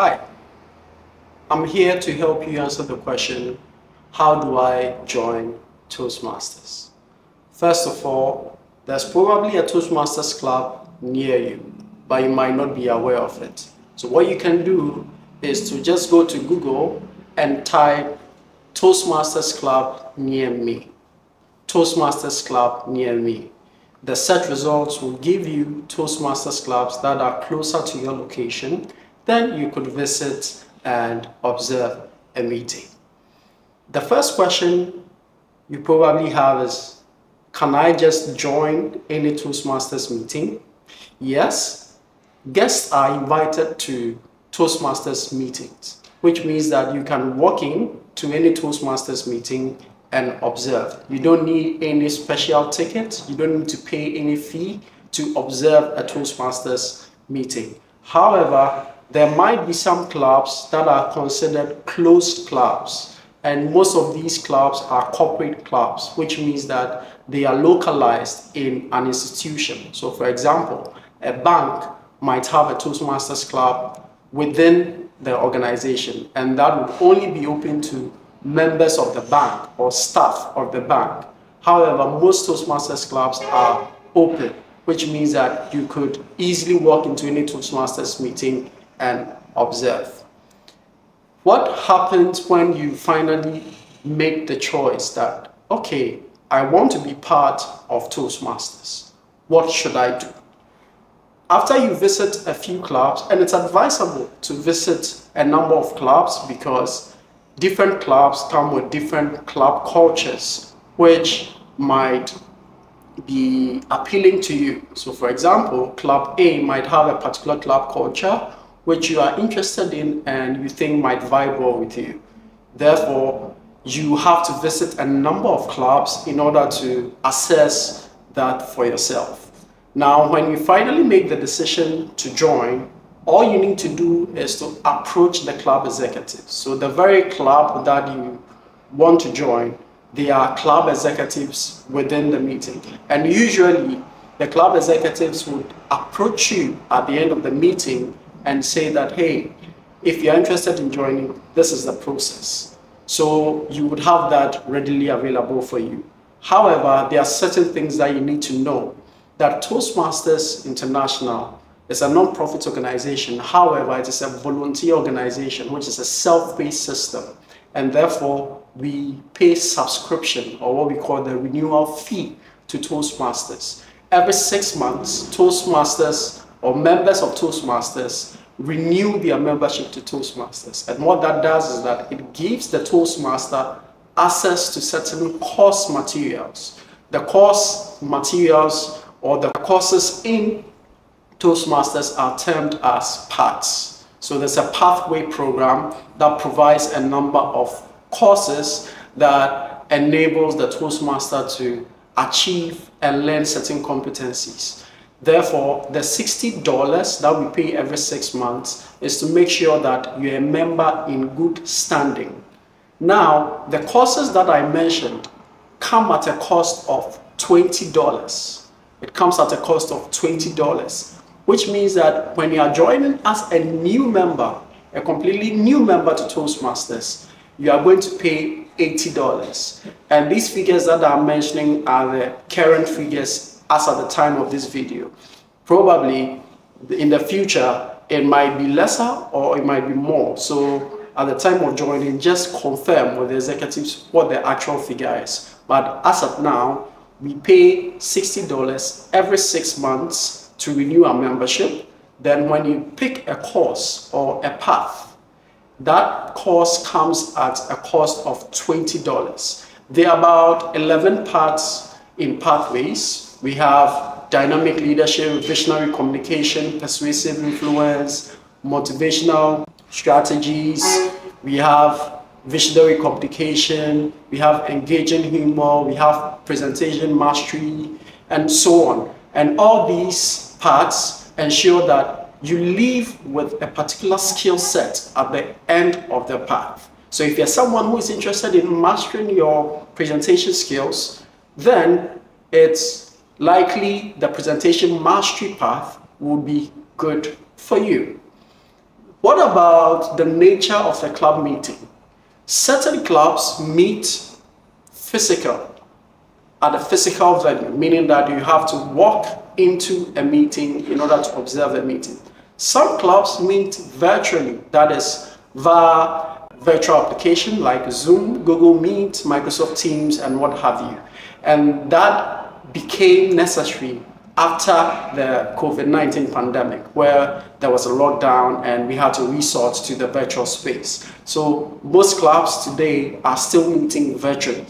Hi, I'm here to help you answer the question, how do I join Toastmasters? First of all, there's probably a Toastmasters club near you, but you might not be aware of it. So what you can do is to just go to Google and type Toastmasters Club near me. Toastmasters Club near me. The search results will give you Toastmasters clubs that are closer to your location. Then you could visit and observe a meeting. The first question you probably have is, can I just join any Toastmasters meeting? Yes, guests are invited to Toastmasters meetings, which means that you can walk in to any Toastmasters meeting and observe. You don't need any special ticket. You don't need to pay any fee to observe a Toastmasters meeting. However, there might be some clubs that are considered closed clubs. And most of these clubs are corporate clubs, which means that they are localized in an institution. So for example, a bank might have a Toastmasters club within the organization, and that would only be open to members of the bank or staff of the bank. However, most Toastmasters clubs are open, which means that you could easily walk into any Toastmasters meeting and observe. What happens when you finally make the choice that, okay, I want to be part of Toastmasters? What should I do? After you visit a few clubs, and it's advisable to visit a number of clubs because different clubs come with different club cultures, which might be appealing to you. So for example, club A might have a particular club culture which you are interested in and you think might vibe well with you. Therefore, you have to visit a number of clubs in order to assess that for yourself. Now, when you finally make the decision to join, all you need to do is to approach the club executives. So the very club that you want to join, they are club executives within the meeting. And usually the club executives would approach you at the end of the meeting and say that, hey, if you're interested in joining, this is the process. So you would have that readily available for you. However, there are certain things that you need to know that Toastmasters International is a non-profit organization. However, it is a volunteer organization, which is a self-paced system. And therefore, we pay subscription or what we call the renewal fee to Toastmasters. Every six months, Toastmasters or members of Toastmasters renew their membership to Toastmasters. And what that does is that it gives the Toastmaster access to certain course materials. The course materials or the courses in Toastmasters are termed as paths. So there's a pathway program that provides a number of courses that enables the Toastmaster to achieve and learn certain competencies. Therefore, the $60 that we pay every six months is to make sure that you're a member in good standing. Now, the courses that I mentioned come at a cost of $20. It comes at a cost of $20, which means that when you are joining as a new member, a completely new member to Toastmasters, you are going to pay $80. And these figures that I'm mentioning are the current figures as at the time of this video. Probably in the future, it might be lesser or it might be more. So at the time of joining, just confirm with the executives what the actual figure is. But as of now, we pay $60 every six months to renew our membership. Then when you pick a course or a path, that course comes at a cost of $20. There are about 11 paths in pathways we have dynamic leadership, visionary communication, persuasive influence, motivational strategies. We have visionary communication. We have engaging humor. We have presentation mastery, and so on. And all these parts ensure that you leave with a particular skill set at the end of the path. So if you're someone who is interested in mastering your presentation skills, then it's likely the presentation mastery path will be good for you. What about the nature of the club meeting? Certain clubs meet physical at a physical venue, meaning that you have to walk into a meeting in order to observe a meeting. Some clubs meet virtually, that is via virtual application like Zoom, Google Meet, Microsoft Teams, and what have you. And that became necessary after the COVID-19 pandemic, where there was a lockdown and we had to resort to the virtual space. So most clubs today are still meeting virtually.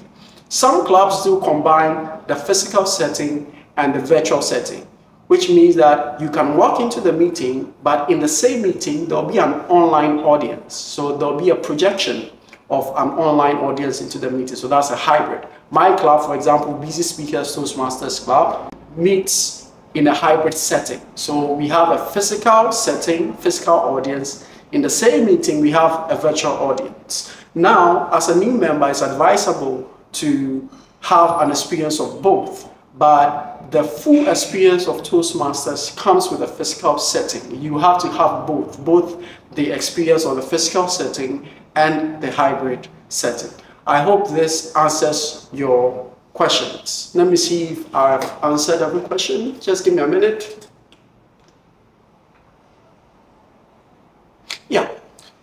Some clubs do combine the physical setting and the virtual setting, which means that you can walk into the meeting, but in the same meeting, there'll be an online audience. So there'll be a projection of an online audience into the meeting. So that's a hybrid. My club, for example, Busy Speakers Toastmasters Club, meets in a hybrid setting. So we have a physical setting, physical audience. In the same meeting, we have a virtual audience. Now, as a new member, it's advisable to have an experience of both, but the full experience of Toastmasters comes with a physical setting. You have to have both, both the experience of the physical setting and the hybrid setting. I hope this answers your questions. Let me see if I've answered every question. Just give me a minute. Yeah,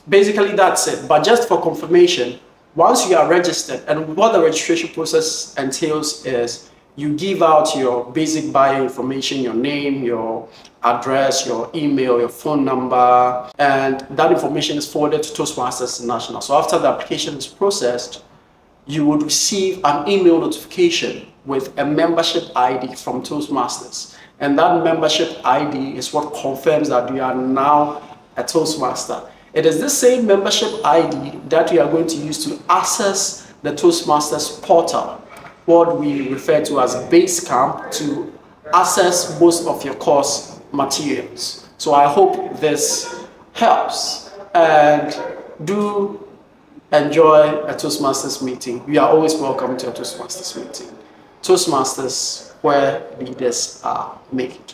basically that's it. But just for confirmation, once you are registered, and what the registration process entails is you give out your basic bio information, your name, your address, your email, your phone number, and that information is forwarded to Toastmasters International. So after the application is processed, you would receive an email notification with a membership ID from Toastmasters. And that membership ID is what confirms that you are now a Toastmaster. It is the same membership ID that you are going to use to access the Toastmasters portal, what we refer to as Basecamp, to access most of your course materials. So I hope this helps and do enjoy a Toastmasters meeting. You are always welcome to a Toastmasters meeting. Toastmasters, where leaders are made.